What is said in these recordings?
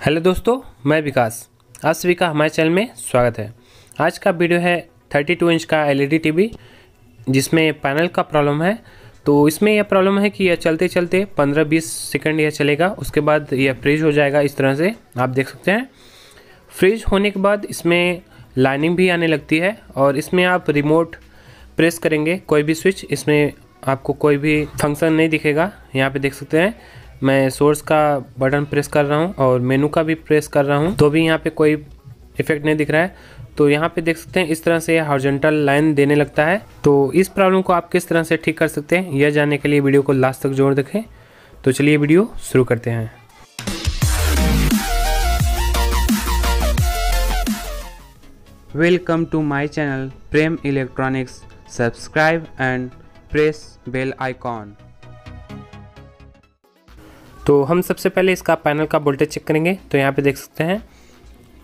Hello दोस्तों, मैं विकास। आप सभी का हमारे चैनल में स्वागत है। आज का वीडियो है 32 इंच का एलईडी टीवी, जिसमें पैनल का प्रॉब्लम है। तो इसमें यह प्रॉब्लम है कि यह चलते चलते 15-20 सेकंड यह चलेगा, उसके बाद यह फ्रीज हो जाएगा इस तरह से, आप देख सकते हैं। फ्रीज होने के बाद इसमें लाइनिंग भी आने लगती है और इसमें आप रिमोट प्रेस करेंगे, कोई भी स्विच, इसमें आपको कोई भी फ़ंक्शन नहीं दिखेगा, यहाँ पे देख सकते हैं। मैं सोर्स का बटन प्रेस कर रहा हूँ और मेनू का भी प्रेस कर रहा हूँ। तो भी यहाँ पे कोई इफ़ेक्ट नहीं दिख रहा है। तो यहाँ पे देख सकते हैं, इस तरह से हॉर्जेंटल लाइन देने लगता है। तो इस प्रॉब्लम को आप किस तरह से ठीक कर सकते हैं, यह जानने के लिए वीडियो को लास्ट तक जोड़ देखें। तो चलिए वीडियो शुरू करते हैं। Welcome to my channel Prem electronics subscribe and press bell icon. तो हम सबसे पहले इसका पैनल का वोल्टेज चेक करेंगे। तो यहाँ पे देख सकते हैं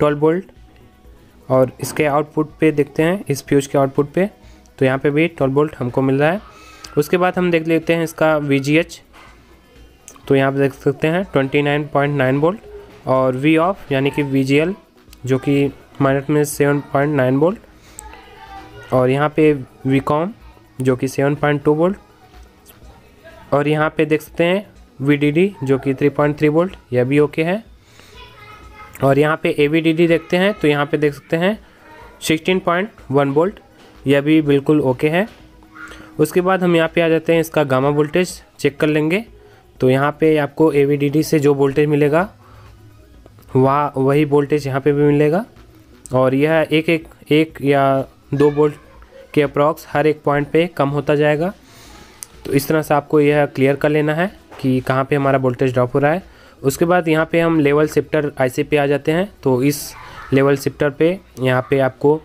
12 वोल्ट और इसके आउटपुट पे देखते हैं, इस फ्यूज के आउटपुट पे। तो यहाँ पे भी 12 वोल्ट हमको मिल रहा है। उसके बाद हम देख लेते हैं इसका VGH तो यहाँ पे देख सकते हैं 29.9 वोल्ट और वी ऑफ़ यानी कि VGL जो कि माइनस में 7.9 वोल्ट और यहाँ पे वी जो कि 7.2 वोल्ट और यहाँ पे देख सकते हैं VDD जो कि 3.3 वोल्ट यह भी ओके है। और यहाँ पे AVDD देखते हैं तो यहाँ पे देख सकते हैं 16.1 वोल्ट यह भी बिल्कुल ओके है। उसके बाद हम यहाँ पे आ जाते हैं इसका गामा वोल्टेज चेक कर लेंगे। तो यहाँ पे आपको AVDD से जो वोल्टेज मिलेगा, वह, वही वोल्टेज यहाँ पे भी मिलेगा। और यह एक एक एक या दो वोल्ट के अप्रॉक्स हर एक पॉइंट पे कम होता जाएगा। तो इस तरह से आपको यह क्लियर कर लेना है। कि कहाँ पे हमारा वोल्टेज ड्रॉप हो रहा है। उसके बाद यहाँ पे हम लेवल शिफ्टर आईसी पे आ जाते हैं। तो इस लेवल शिफ्टर पे यहाँ पे आपको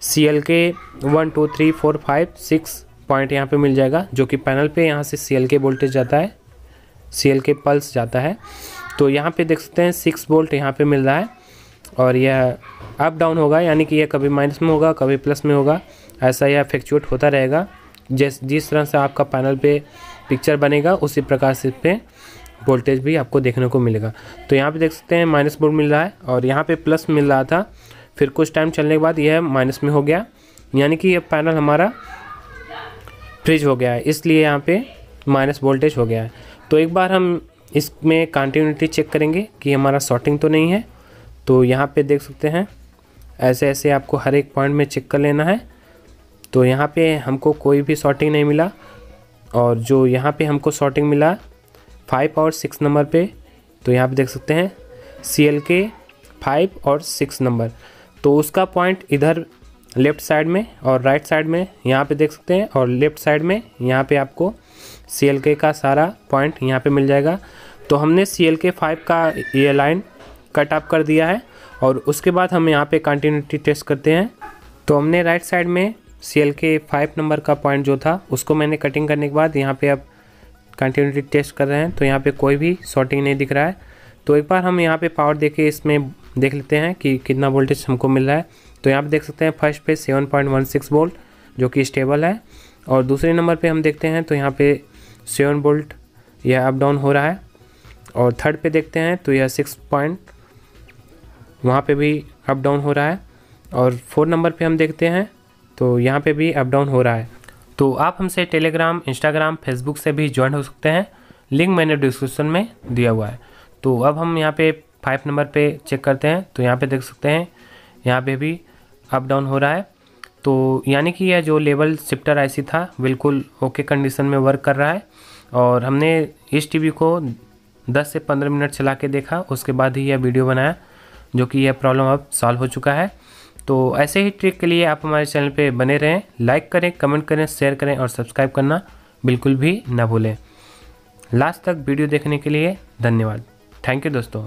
C L K one two three four five six point यहाँ पे मिल जाएगा, जो कि पैनल पे यहाँ से सी एल के वोल्टेज जाता है। सी एल के पल्स जाता है। तो यहाँ पे देख सकते हैं सिक्स वोल्ट यहाँ पे मिल रहा है। और यह अप डाउन होगा, यानी कि यह कभी माइनस में होगा, कभी प्लस में होगा। ऐसा यह फ्लैक्चुएट होता रहेगा। जिस जिस तरह से आपका पैनल पे पिक्चर बनेगा, उसी प्रकार से पे वोल्टेज भी आपको देखने को मिलेगा। तो यहाँ पे देख सकते हैं माइनस बोर्ड मिल रहा है और यहाँ पे प्लस मिल रहा था। फिर कुछ टाइम चलने के बाद यह माइनस में हो गया। यानी कि यह पैनल हमारा फ्रिज हो गया है। इसलिए यहाँ पे माइनस वोल्टेज हो गया है। तो एक बार हम इसमें कंटिन्यूटी चेक करेंगे कि हमारा शॉर्टिंग तो नहीं है। तो यहाँ पे देख सकते हैं, ऐसे ऐसे आपको हर एक पॉइंट में चेक कर लेना है। तो यहाँ पे हमको कोई भी शॉर्टिंग नहीं मिला। और जो यहाँ पे हमको शॉर्टिंग मिला फाइव और सिक्स नंबर पे तो यहाँ पे देख सकते हैं सी एल के फाइव और सिक्स नंबर तो उसका पॉइंट इधर लेफ़्ट साइड में और राइट साइड में यहाँ पे देख सकते हैं, और लेफ़्ट साइड में यहाँ पे आपको सी एल के का सारा पॉइंट यहाँ पे मिल जाएगा। तो हमने सी एल के फाइव का ये लाइन कट ऑफ़ कर दिया है और उसके बाद हम यहाँ पे कंटिन्यूटी टेस्ट करते हैं। तो हमने राइट साइड में C L K five number का पॉइंट जो था, उसको मैंने कटिंग करने के बाद यहाँ पे अब कंटिन्यूटी टेस्ट कर रहे हैं तो यहाँ पे कोई भी शॉर्टिंग नहीं दिख रहा है। तो एक बार हम यहाँ पे पावर दे के इसमें देख लेते हैं कि कितना वोल्टेज हमको मिल रहा है। तो यहाँ पे देख सकते हैं फ़र्स्ट पे seven point one six volt जो कि स्टेबल है। और दूसरे नंबर पे हम देखते हैं तो यहाँ पे सेवन वोल्ट यह अप डाउन हो रहा है। और थर्ड पे देखते हैं तो यह सिक्स पॉइंट वहाँ पे भी अप डाउन हो रहा है। और फोर नंबर पर हम देखते हैं तो यहाँ पे भी अप डाउन हो रहा है। तो आप हमसे टेलीग्राम इंस्टाग्राम फेसबुक से भी ज्वाइन हो सकते हैं। लिंक मैंने डिस्क्रिप्शन में दिया हुआ है। तो अब हम यहाँ पे फाइव नंबर पे चेक करते हैं। तो यहाँ पे देख सकते हैं, यहाँ पे भी अप डाउन हो रहा है। तो यानी कि यह जो लेवल शिफ्टर आईसी था, बिल्कुल ओके कंडीशन में वर्क कर रहा है। और हमने इस टीवी को 10 से 15 मिनट चला के देखा। उसके बाद ही यह वीडियो बनाया, जो कि यह प्रॉब्लम अब सॉल्व हो चुका है। तो ऐसे ही ट्रिक के लिए आप हमारे चैनल पे बने रहें लाइक करें कमेंट करें शेयर करें और सब्सक्राइब करना बिल्कुल भी ना भूलें। लास्ट तक वीडियो देखने के लिए धन्यवाद। थैंक यू दोस्तों।